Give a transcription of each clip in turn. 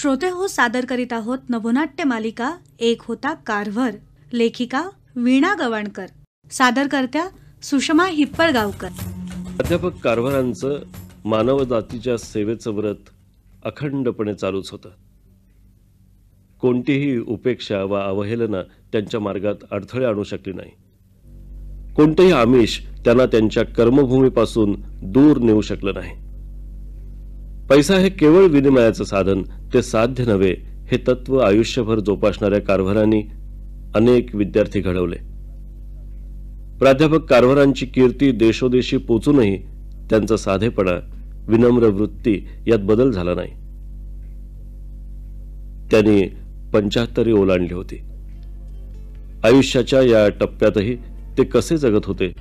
श्रोते हो सादर करीत आहोत नवनाट्य मालिका एक होता कारभार. लेखिका वीणा गवाणकर. सादर करत्या सुषमा हिप्पळगावकर प्राध्यापक कारभारांचं मानव जातीच्या सेवेचं व्रत अखंडपणे चालूच होतं. कोणतीही उपेक्षा वा अवहेलना त्यांच्या मार्गात अडथळे आणू शकली नाही. कोणतंही आमिष त्यांना त्यांच्या कर्मभूमीपासून दूर नेऊ शकलं नाही. पैसा हे केवळ विनिमयाचं साधन ते साध्य नव्हे हे तत्व आयुष्यभर जोपासणाऱ्या कारभारांनी अनेक विद्यार्थी घडवले. प्राध्यापक कारभारांची कीर्ती देशोदेशी पोचूनही त्यांचा साधेपणा विनम्र वृत्ती यात बदल झाला नाही. त्यांनी पंचाहत्तरी ओलांडली होती. आयुष्याच्या या टप्प्यातही ते कसे जगत होते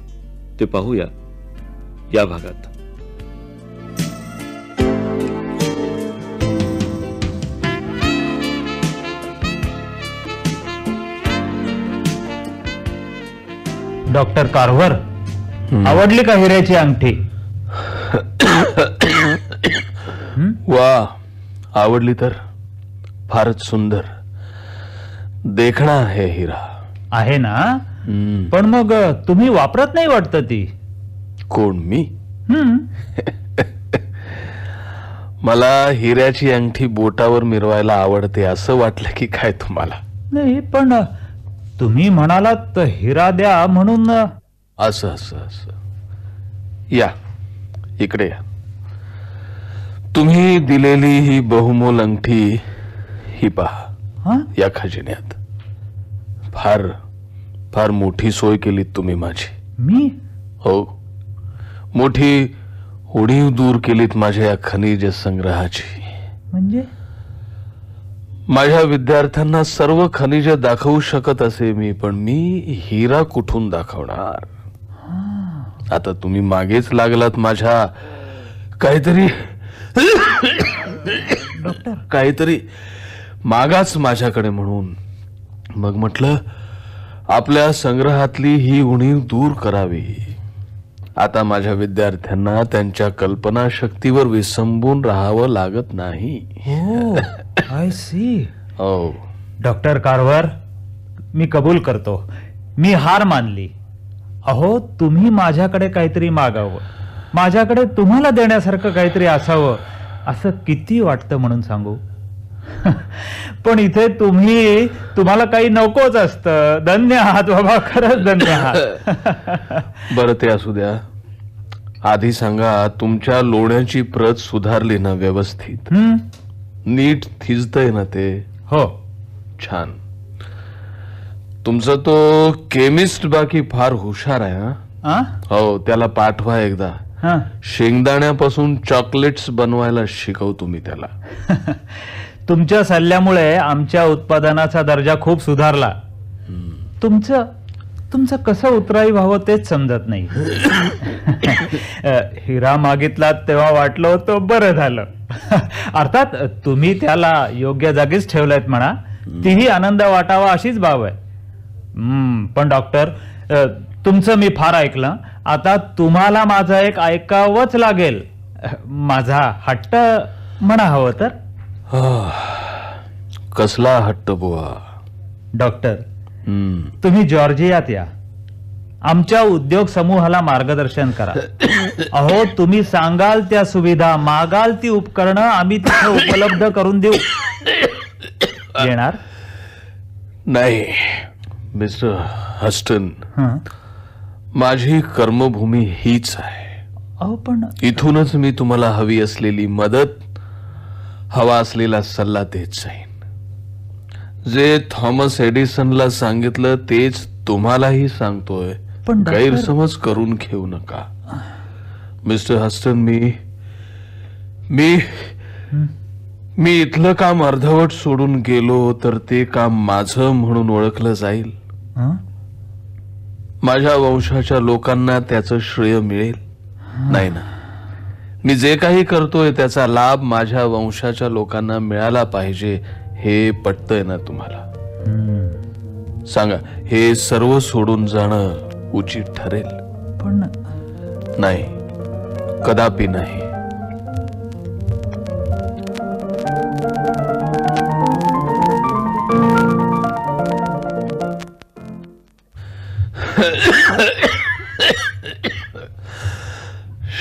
ते पाहूया या भागात. Doctor Carver. आवडली का हिऱ्याची अंगठी? वा आवडली तर फारच सुंदर. देखणा आहे हिरा. आहे ना? हम्म, पण मग तुम्ही वापरत नाही वाटत ती? कोण मी. मला हिऱ्याची अंगठी बोटावर मिरवायला आवडते असं वाटलं की काय तुम्हाला? नाही पण तुम्ही म्हणालात हिरा द्या म्हणून असं असं असं. या. इकडे या. तुम्ही दिलेली ही बहुमोल अंगठी ही पहा. हा? या खजिन्यात. फार फार मोठी सोय केलीत तुम्ही माझी. मी? हो. मोठी उडीव दूर केलीत माझ्या या खनिज संग्रहाची. म्हणजे? माझ्या विद्यार्थ्यांना सर्व खनिज दाखवू शकत असे मी पण मी हिरा कुठून दाखवणार? आता तुम्ही मागेच लागलात माझ्या. काहीतरी काहीतरी मागाच माझ्याकडे म्हणून. मग म्हटलं आपल्या संग्रहातली ही उणीव दूर करावी. आता माझ्या विद्यार्थ्यांना त्यांच्या कल्पना शक्तीवर विसंबून राहावं लागत नाही. आय सी डॉक्टर कारवर मी कबूल करतो. मी हार मानली. अहो तुम्ही माझ्याकडे काहीतरी मागावं. माझ्याकडे तुम्हाला देण्यासारखं काहीतरी असावं. असं किती वाटतं म्हणून सांगू? पण इथे तुम्ही तुम्हाला काही नकोच असतं. धन्य आहात बाबा खरंच धन्य आहात. बरं ते असू द्या. आधी सांगा तुमच्या लोण्याची प्रत सुधारली ना व्यवस्थित? नीट थिजतय ना ते? हो. छान. तुमचा तो केमिस्ट बाकी फार हुशार आहे हा? हो त्याला पाठवा एकदा. हं. शेंगदाण्यापासून चॉकलेट्स बनवायला शिकव तुम्ही त्याला. तुमच्या सल्ल्यामुळे आमच्या उत्पादनाचा दर्जा खूप सुधारला. तुमचं तुमचं कसं उतराई व्हावं तेच समजत नाही. हिरा मागितला तेव्हा वाटलं होतं बरं झालं. अर्थात तुम्ही त्याला योग्य जागीच ठेवलायत म्हणा. तीही आनंद वाटावा अशीच बाब आहे. पण डॉक्टर तुमचं मी फार ऐकलं. आता तुम्हाला माझं एक ऐकावंच लागेल. माझा हट्ट म्हणा हवं तर? कसला हट्ट बुवा. डॉक्टर हम्म. तुम्ही जॉर्जियात या. आमच्या उद्योग समूहाला मार्गदर्शन करा. अहो तुम्ही सांगाल त्या सुविधा मागाल ती उपकरणं आम्ही तिथे उपलब्ध करून देऊ. येणार? नाही मिस्टर हस्टन. हं. माझी कर्मभूमी हीच आहे. अहो पण इथूनच मी तुम्हाला हवी असलेली मदत हवा असलेला सल्ला देत जाईन. जे थॉमस एडिसनला सांगितलं तेच तुम्हालाही सांगतोय. पण गैरसमज करून घेऊ नका. मिस्टर हस्टन मी मी मी इथलं काम अर्धवट सोडून गेलो तर ते काम माझं म्हणून ओळखलं जाईल? माझ्या वंशाच्या लोकांना त्याचं श्रेय मिळेल. नाही ना. मी जे काही करतोय त्याचा लाभ माझ्या वंशाच्या लोकांना मिळाला पाहिजे हे पटतंय ना तुम्हाला. सांगा हे सर्व सोडून जाणं उचित ठरेल? पण नाही. कदापि नाही.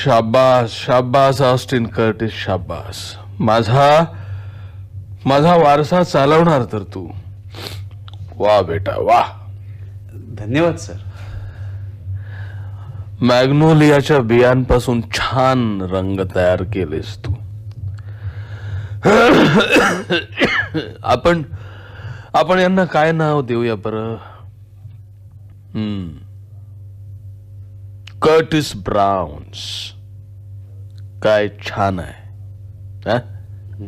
शाबास शाबास ऑस्टिन कर्टिस शाबास. माझा माझा वारसा चालवणार तर तू. वा बेटा वा. धन्यवाद सर. मॅग्नोलियाच्या बियांपासून छान रंग तयार केलेस तू. आपण आपण यांना काय नाव देऊया बरं? हम्म. Curtis Browns. काय छान आहे.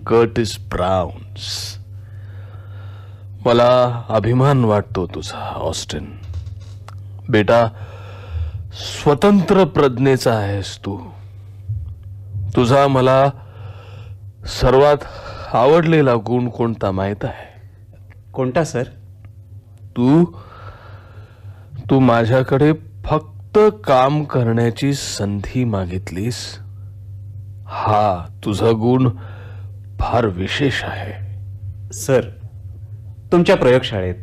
Curtis Browns. मला अभिमान वाटतो तुझा ऑस्टिन. बेटा स्वतंत्र प्रज्ञेचा आहेस तू. तुझा मला सर्वात आवडलेला गुण कोणता माहीत आहे? कोणता सर? तू तू माझ्याकडे फक्त काम करण्याची संधी मागितलीस? हा तुझा गुण फार विशेष आहे. सर तुमच्या प्रयोगशाळेत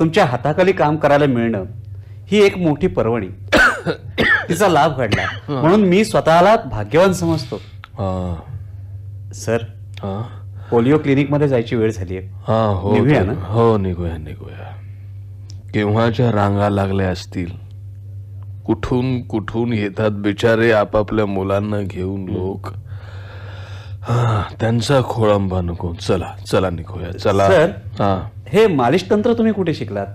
तुमच्या हाताखाली काम करायला मिळणं ही एक मोठी पर्वणी. तिचा लाभ घडला. म्हणून मी स्वतःला भाग्यवान समजतो. सर हा, पोलिओ क्लिनिकमध्ये जायची वेळ झाली आहे. हा, हो निघूया? हो निघूया निघूया. केव्हाच्या रांगा लागल्या असतील? कुठून कुठून येतात बिचारे आपापल्या मुलांना घेऊन लोक. हा, त्यांचा खोळंबा नको. चला चला निघूया. चला. सर. हा. हे मालिश तंत्र तुम्ही कुठे शिकलात?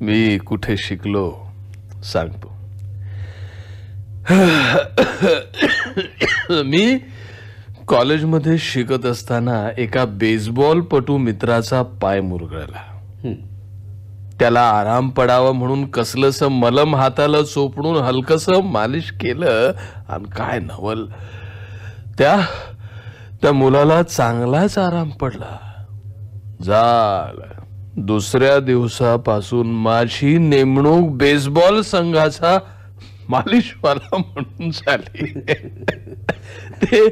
मी कुठे शिकलो? सांगतो. मी कॉलेजमध्ये शिकत असताना एका बेसबॉल पटू मित्राचा पाय मुरगळला. त्याला आराम पडावा म्हणून कसलंस मलम हाताला चोपडून हलकस मालिश केलं आणि काय नवल. त्या त्या मुलाला चांगलाच आराम पडला. झालं दुसऱ्या दिवसापासून माझी नेमणूक बेसबॉल संघाचा मालिशवाला म्हणून झाली. ते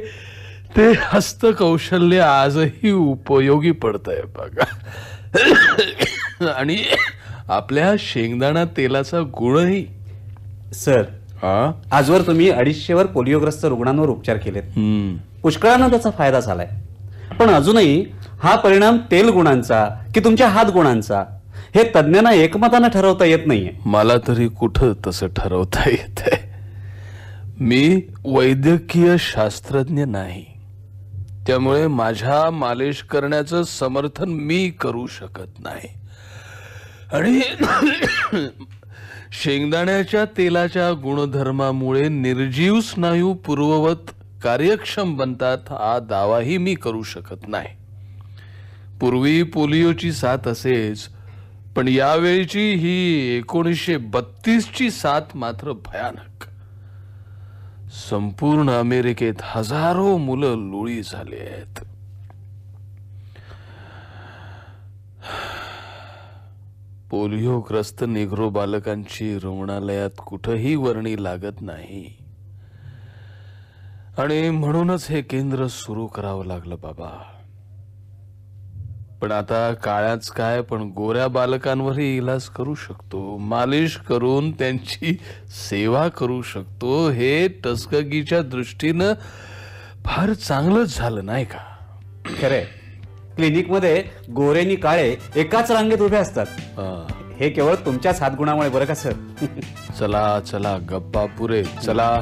ते हस्तकौशल्य आजही उपयोगी पडतंय बघा. आणि आपल्या शेंगदाणा तेलाचा गुणही. सर हा? आजवर तुम्ही अडीचशेवर पोलिओग्रस्त रुग्णांवर उपचार केलेत. हम्म. पुष्कळांना त्याचा फायदा झालाय. पण अजूनही हा परिणाम तेल गुणांचा की तुमच्या हात गुणांचा हे तज्ज्ञांना एकमतानं ठरवता येत नाहीये. मला तरी कुठं तसं ठरवता येत मी वैद्यकीय शास्त्रज्ञ नाही. त्यामुळे माझ्या मालिश करण्याचं समर्थन मी करू शकत नाही. आणि शेंगदाण्याच्या तेलाच्या गुणधर्मामुळे निर्जीव स्नायू पूर्ववत कार्यक्षम बनतात हा दावाही मी करू शकत नाही. पूर्वी पोलिओची साथ असेच पण यावेळीची ही एकोणीसशे बत्तीस ची साथ मात्र भयानक. संपूर्ण अमेरिकेत हजारो मुलं लोळी झाली आहेत पोलिओग्रस्त निग्रो बालकांची रुग्णालयात कुठंही वर्णी लागत नाही. आणि म्हणूनच हे केंद्र सुरू करावं लागलं बाबा. पण आता काळ्याच काय पण गोऱ्या बालकांवरही इलाज करू शकतो. मालिश करून त्यांची सेवा करू शकतो. हे टसकगीच्या दृष्टीनं फार चांगलंच झालं नाही का? खरे क्लिनिकमध्ये गोरेनी काळे एकाच रांगेत उभे असतात. हा. हे केवळ तुमच्याच हातगुणामुळे बरं का सर? चला चला गप्पा पुरे. चला.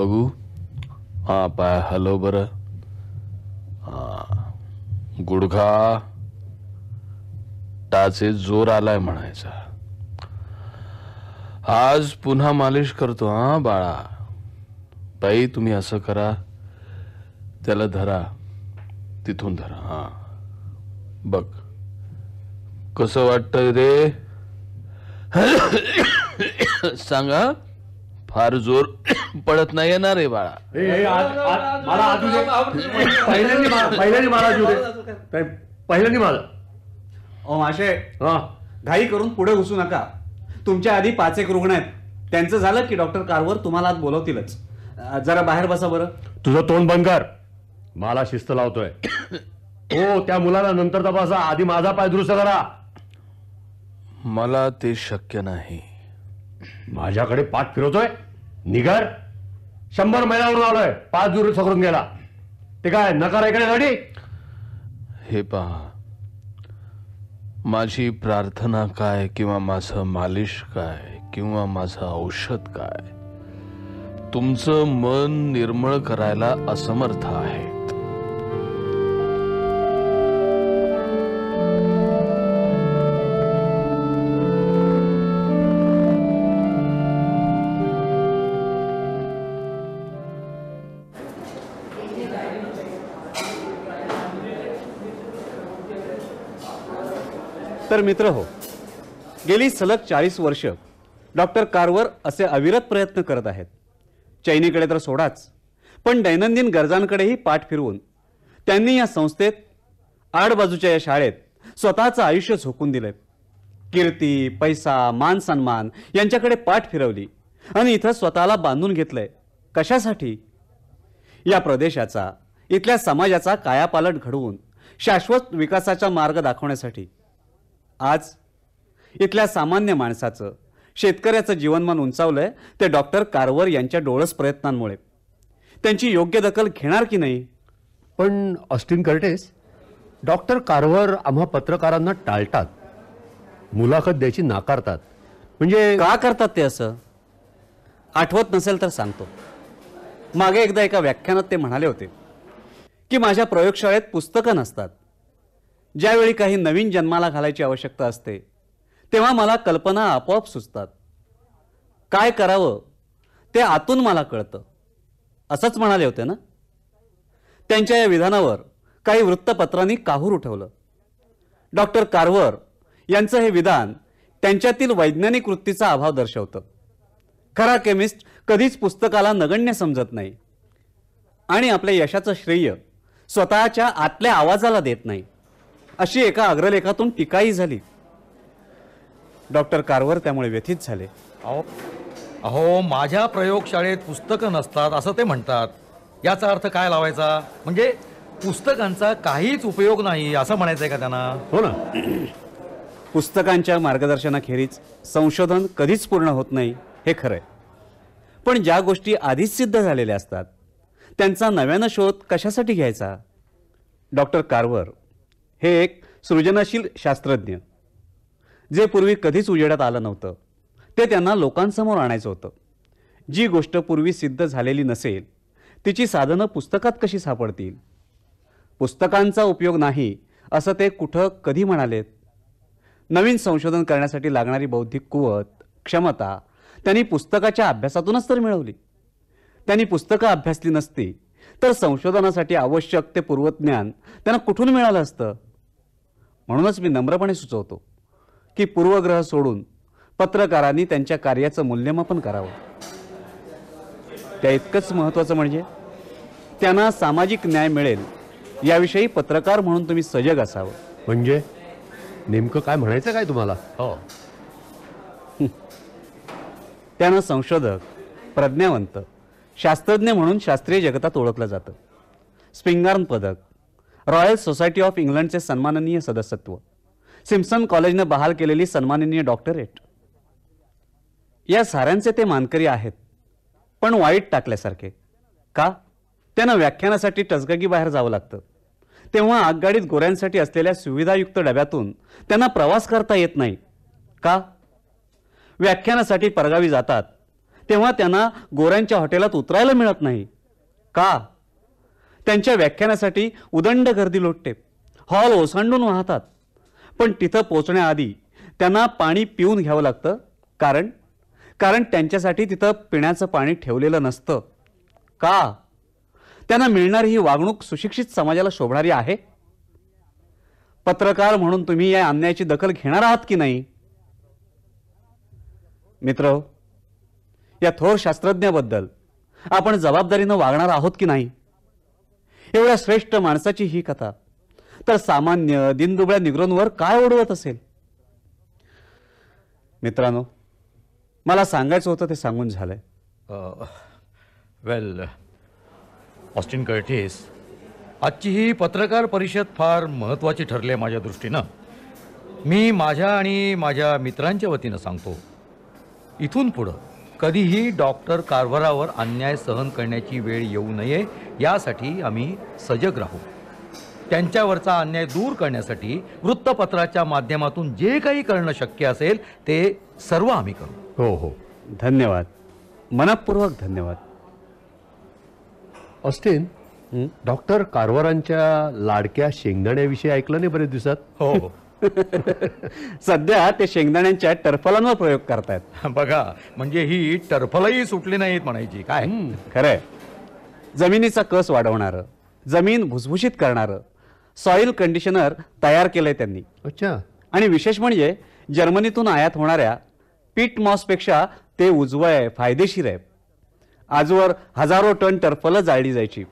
बघू. हा पाय हॅलो बर. गुडघा. टाचे जोर आलाय म्हणायचा. आज पुन्हा मालिश करतो हा बाळा. बाई तुम्ही असं करा. त्याला धरा. तिथून धरा हा. बघ. कसं वाटतंय रे सांगा. फार जोर पडत नाही ना रे बाळा. मला आजू पहिल्यांदी मला पहिल्यांदी आजू पहिल्यांदी मला. ओ माशे. हा. घाई करून पुढे घुसू नका. तुमच्या आधी पाच एक रुग्ण आहेत. त्यांचं झालं की डॉक्टर कारवर तुम्हाला आत बोलवतीलच. अ, जरा बाहेर बसा बरं. तुझं तोंड बंद कर. मला शिस्त लावतोय. हो त्या मुलाला नंतर तपासा. आधी माझा पाय दुरुस्त करा. मला ते शक्य नाही. माझ्याकडे पाठ फिरवतोय. निघर. शंभर महिन्यावरून आलोय. पाच दूर करून गेला. ते काय नकार ऐकण्यासाठी हे पहा. माझी प्रार्थना काय किंवा माझं मालिश काय किंवा माझं औषध काय? तुमचं मन निर्मळ करायला असमर्थ आहेत. तर मित्र हो. गेली सलग चाळीस वर्ष डॉक्टर कारवर असे अविरत प्रयत्न करत आहेत. चैनीकडे तर सोडाच. पण दैनंदिन गरजांकडेही पाठ फिरवून त्यांनी या संस्थेत आडबाजूच्या या शाळेत स्वतःचं आयुष्य झोकून दिलंय. कीर्ती पैसा मान सन्मान यांच्याकडे पाठ फिरवली आणि इथं स्वतःला बांधून घेतलंय. कशासाठी? या प्रदेशाचा इथल्या समाजाचा कायापालट घडवून शाश्वत विकासाचा मार्ग दाखवण्यासाठी. आज इथल्या सामान्य माणसाचं शेतकऱ्याचं जीवनमान उंचावलंय ते डॉक्टर कारवर यांच्या डोळस प्रयत्नांमुळे. त्यांची योग्य दखल घेणार की नाही? पण ऑस्टिन कर्टेस डॉक्टर कारवर आम्हा पत्रकारांना टाळतात मुलाखत द्यायची नाकारतात. म्हणजे का करतात ते असं? आठवत नसेल तर सांगतो. मागे एकदा एका व्याख्यानात ते म्हणाले होते की माझ्या प्रयोगशाळेत पुस्तकं नसतात. ज्यावेळी काही नवीन जन्माला घालायची आवश्यकता असते तेव्हा मला कल्पना आपोआप सुचतात. काय करावं ते आतून मला कळतं. असंच म्हणाले होते ना? त्यांच्या या विधानावर काही वृत्तपत्रांनी काहूर उठवलं. डॉक्टर कारवर यांचं हे विधान त्यांच्यातील वैज्ञानिक वृत्तीचा अभाव दर्शवतं. खरा केमिस्ट कधीच पुस्तकाला नगण्य समजत नाही आणि आपल्या यशाचं श्रेय स्वतःच्या आतल्या आवाजाला देत नाही. अशी एका अग्रलेखातून टीकाही झाली. डॉक्टर कारवर त्यामुळे व्यथित झाले. अहो अहो माझ्या प्रयोगशाळेत पुस्तकं नसतात असं ते म्हणतात. याचा अर्थ काय लावायचा? म्हणजे पुस्तकांचा काहीच उपयोग नाही असं म्हणायचंय का त्यांना? हो ना. पुस्तकांच्या मार्गदर्शनाखेरीज संशोधन कधीच पूर्ण होत नाही हे खरं आहे. पण ज्या गोष्टी आधीच सिद्ध झालेल्या असतात त्यांचा नव्यानं शोध कशासाठी घ्यायचा? डॉक्टर कारवर हे एक सृजनशील शास्त्रज्ञ जे पूर्वी कधीच उजेडात आलं नव्हतं. ते त्यांना लोकांसमोर आणायचं होतं. जी गोष्ट पूर्वी सिद्ध झालेली नसेल तिची साधनं पुस्तकात कशी सापडतील? पुस्तकांचा उपयोग नाही असं ते कुठं कधी म्हणालेत? नवीन संशोधन करण्यासाठी लागणारी बौद्धिक कुवत क्षमता त्यांनी पुस्तकाच्या अभ्यासातूनच तर मिळवली. त्यांनी पुस्तकं अभ्यासली नसती तर संशोधनासाठी आवश्यक ते पूर्वज्ञान त्यांना कुठून मिळालं असतं? म्हणूनच मी नम्रपणे सुचवतो की पूर्वग्रह सोडून पत्रकारांनी त्यांच्या कार्याचं मूल्यमापन करावं. त्या इतकंच महत्त्वाचं म्हणजे त्यांना सामाजिक न्याय मिळेल याविषयी पत्रकार म्हणून तुम्ही सजग असावं. म्हणजे? नेमकं काय म्हणायचं काय तुम्हाला? हो. त्यानं संशोधक प्रज्ञावंत शास्त्रज्ञ म्हणून शास्त्रीय जगतात ओळखलं जातं. स्पिंगार्न पदक रॉयल सोसायटी ऑफ इंग्लंडचे सन्माननीय सदस्यत्व. सिम्सन कॉलेजनं बहाल केलेली सन्माननीय डॉक्टरेट. या साऱ्यांचे ते मानकरी आहेत पण वाईट टाकल्यासारखे. का? त्यांना व्याख्यानासाठी टचगगी बाहेर जावं लागतं. तेव्हा आगगाडीत गोऱ्यांसाठी असलेल्या सुविधायुक्त डब्यातून त्यांना प्रवास करता येत नाही. का? व्याख्यानासाठी परगावी जातात तेव्हा त्यांना गोऱ्यांच्या हॉटेलात उतरायला मिळत नाही. का? त्यांच्या व्याख्यानासाठी उदंड गर्दी लोटते. हॉल ओसांडून वाहतात. पण तिथं पोचण्याआधी त्यांना पाणी पिऊन घ्यावं लागतं. कारण? कारण त्यांच्यासाठी तिथं पिण्याचं पाणी ठेवलेलं नसतं. का? त्यांना मिळणारी ही वागणूक सुशिक्षित समाजाला शोभणारी आहे? पत्रकार म्हणून तुम्ही या अन्यायाची दखल घेणार आहात की नाही? मित्र या थोर शास्त्रज्ञाबद्दल आपण जबाबदारीनं वागणार आहोत की नाही? एवढ्या श्रेष्ठ माणसाची ही कथा. तर सामान्य दिनदुबळ्या निग्रोंवर काय ओढवत असेल? मित्रांनो मला सांगायचं होतं ते सांगून झालंय. वेल ऑस्टिन कर्टिस आजची ही पत्रकार परिषद फार महत्त्वाची ठरली आहे माझ्या दृष्टीनं. मी माझ्या आणि माझ्या मित्रांच्या वतीनं सांगतो. इथून पुढं कधीही डॉक्टर कारभारावर अन्याय सहन करण्याची वेळ येऊ नये यासाठी आम्ही सजग राहू. त्यांच्यावरचा अन्याय दूर करण्यासाठी वृत्तपत्राच्या माध्यमातून जे काही करणं शक्य असेल ते सर्व आम्ही करू. हो हो. धन्यवाद. मनपूर्वक धन्यवाद. ऑस्टिन? डॉक्टर कारवारांच्या लाडक्या शेंगदाण्याविषयी ऐकलं नाही बरेच दिवसात? हो हो. सध्या ते शेंगदाण्यांच्या टर्फलांवर प्रयोग करतायत. बघा म्हणजे ही टरफलही सुटली नाहीत म्हणायची काय? खरंय. जमिनीचा कस वाढवणारं जमीन भुसभुशीत करणारं सॉइल कंडिशनर तयार केलंय त्यांनी. अच्छा. आणि विशेष म्हणजे जर्मनीतून आयात होणाऱ्या पीट मॉसपेक्षा ते उजवं आहे फायदेशीर आहे. आजवर हजारो टन टरफलं जाळली जायची.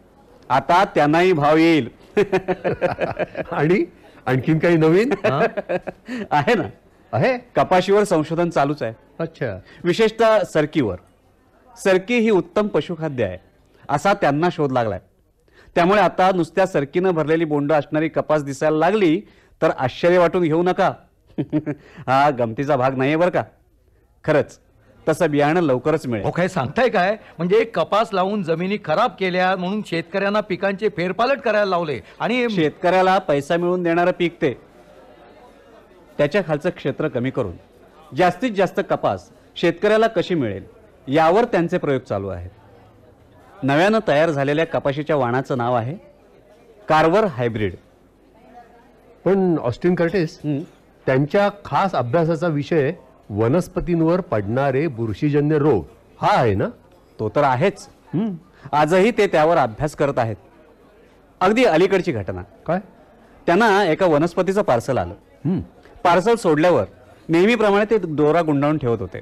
आता त्यांनाही भाव येईल. आणि आणखीन काही नवीन? आहे ना. आहे? कपाशीवर संशोधन चालूच आहे. अच्छा. विशेषतः सरकीवर. सरकी ही उत्तम पशुखाद्य आहे असा त्यांना शोध लागलाय. त्यामुळे आता नुसत्या सरकीनं भरलेली बोंड असणारी कपास दिसायला लागली तर आश्चर्य वाटून घेऊ नका. हा गमतीचा भाग नाहीये बरं का. खरंच. तसं बियाणं लवकरच मिळेल. हो काय सांगताय काय? म्हणजे कपास लावून जमिनी खराब केल्या म्हणून शेतकऱ्यांना पिकांचे फेरपालट करायला लावले. आणि शेतकऱ्याला पैसा मिळवून देणारं पीक ते. त्याच्या खालचं क्षेत्र कमी करून. जास्तीत जास्त कपास शेतकऱ्याला कशी मिळेल यावर त्यांचे प्रयोग चालू आहेत. नव्यानं तयार झालेल्या कपाशीच्या वाणाचं नाव आहे कार्वर हायब्रिड. पण ऑस्टिन कर्टिस. त्यांच्या खास अभ्यासाचा विषय वनस्पतींवर पडणारे बुरशीजन्य रोग. हा आहे ना? तो तर आहेच. आजही ते त्यावर अभ्यास करत आहेत. अगदी अलीकडची घटना. काय? त्यांना एका वनस्पतीचं पार्सल आलं. पार्सल सोडल्यावर नेहमीप्रमाणे ते दोरा गुंडाळून ठेवत होते.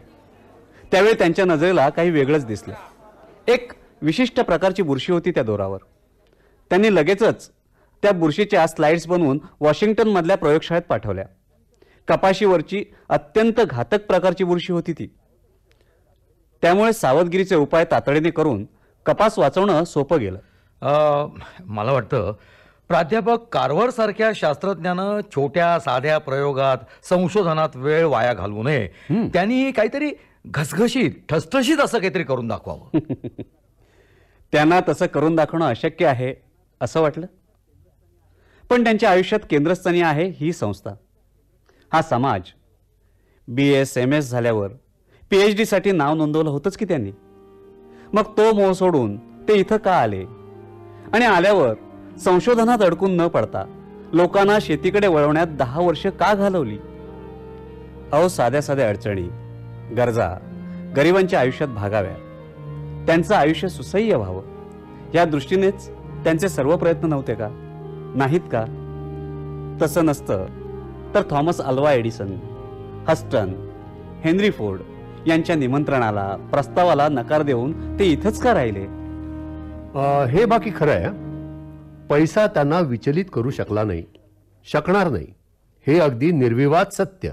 त्यावेळी त्यांच्या नजरेला काही वेगळंच दिसलं. एक विशिष्ट प्रकारची बुरशी होती त्या दोरावर. त्यांनी लगेचच त्या बुरशीच्या स्लाइड्स बनवून वॉशिंग्टन मधल्या प्रयोगशाळेत पाठवल्या. कपाशीवरची अत्यंत घातक प्रकारची बुरशी होती ती. त्यामुळे सावधगिरीचे उपाय तातडीने करून कपास वाचवणं सोपं गेलं. मला वाटतं प्राध्यापक कारवर सारख्या शास्त्रज्ञानं छोट्या साध्या प्रयोगात संशोधनात वेळ वाया घालवू नये. त्यांनी काहीतरी घसघशीत ठसठशीत असं काहीतरी करून दाखवावं. त्यांना तसं करून दाखवणं अशक्य आहे असं वाटलं? पण त्यांच्या आयुष्यात केंद्रस्थानी आहे ही संस्था. हा समाज. बी एस एम एस झाल्यावर पी एच डीसाठी नाव नोंदवलं होतंच की त्यांनी. मग तो मोह सोडून ते इथं का आले? आणि आल्यावर संशोधनात अडकून न पडता लोकांना शेतीकडे वळवण्यात दहा वर्ष का घालवली? अहो साध्या साध्या अडचणी. गरजा गरिबांच्या आयुष्यात भागाव्या त्यांचं आयुष्य सुसह्य व्हावं. या दृष्टीनेच त्यांचे सर्व प्रयत्न नव्हते का? नाहीत का? तसं नसतं. तर Thomas Alva Edison Houston Henry Ford यांच्या निमंत्रणाला प्रस्तावाला नकार देऊन ते इथंच का राहिले? हे बाकी खरं आहे. पैसा त्यांना विचलित करू शकला नाही शकणार नाही. हे अगदी निर्विवाद सत्य.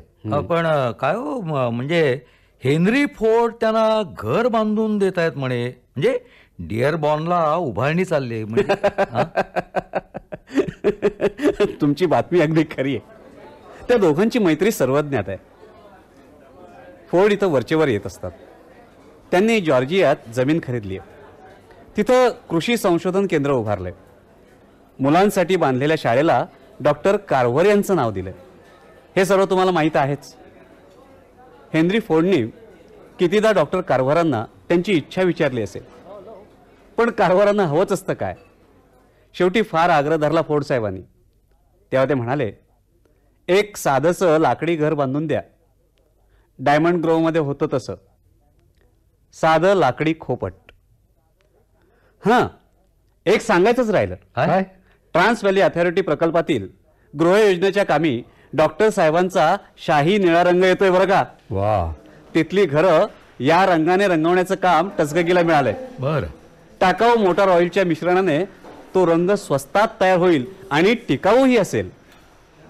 पण काय हो म्हणजे हेनरी फोर्ड त्यांना घर बांधून देत आहेत म्हणे. म्हणजे डिअर बॉनला उभारणी चालली म्हणजे? तुमची बातमी अगदी खरी आहे. त्या दोघांची मैत्री सर्वज्ञात आहे. फोर्ड इथं वरचेवर येत असतात. त्यांनी जॉर्जियात जमीन खरीदली आहे. तिथं कृषी संशोधन केंद्र उभारलंय मुलांसाठी बांधलेल्या शाळेला डॉक्टर कार्व्हर यांचं नाव दिलं हे सर्व तुम्हाला माहीत आहेच. हेनरी फोर्डनी कितीदा डॉक्टर कारभारांना त्यांची इच्छा विचारली असेल. पण कारभारांना हवंच असतं काय? शेवटी फार आग्रह धरला फोर्ड साहेबांनी. तेव्हा ते म्हणाले एक साधंसं लाकडी घर बांधून द्या. डायमंड ग्रोवमध्ये होतं तसं. साधं लाकडी खोपट. हां एक सांगायचंच राहिलं. काय? ट्रान्स व्हॅली अथॉरिटी प्रकल्पातील गृह योजनेच्या कामी डॉक्टर साहेबांचा शाही निळा रंग येतोय बरं का? वा. तिथली घरं या रंगाने रंगवण्याचं काम टसगगीला मिळालंय. बर. टाकाऊ मोटार ऑइलच्या मिश्रणाने तो रंग स्वस्तात तयार होईल आणि टिकाऊही असेल.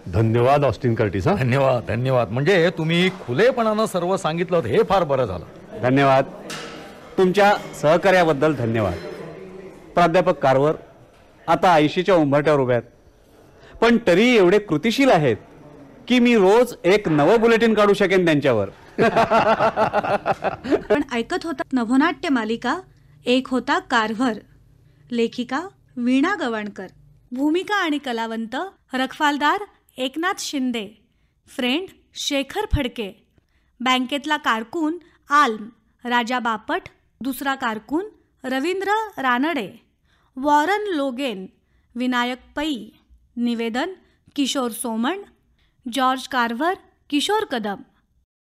धन्यवाद ऑस्टिन कर्टिस हा. धन्यवाद धन्यवाद. म्हणजे तुम्ही खुलेपणानं सर्व सांगितलं हे फार बरं झालं. धन्यवाद. तुमच्या सहकार्याबद्दल धन्यवाद. प्राध्यापक कारवर आता ऐंशीच्या उंबरट्यावर उभ्या आहेत. पण तरी एवढे कृतिशील आहेत की मी रोज एक नवं बुलेटिन काढू शकेन त्यांच्यावर. पण ऐकत होता नभोनाट्य मालिका एक होता कारभार लेखिका वीणा गवाणकर. भूमिका आणि कलावंत रखवालदार एकनाथ शिंदे फ्रेंड शेखर फडके. बँकेतला कारकून आल्म राजा बापट दुसरा कारकून रवींद्र रानडे. वॉरन लोगेन विनायक पै निवेदन किशोर सोमण जॉर्ज कार्व्हर किशोर कदम.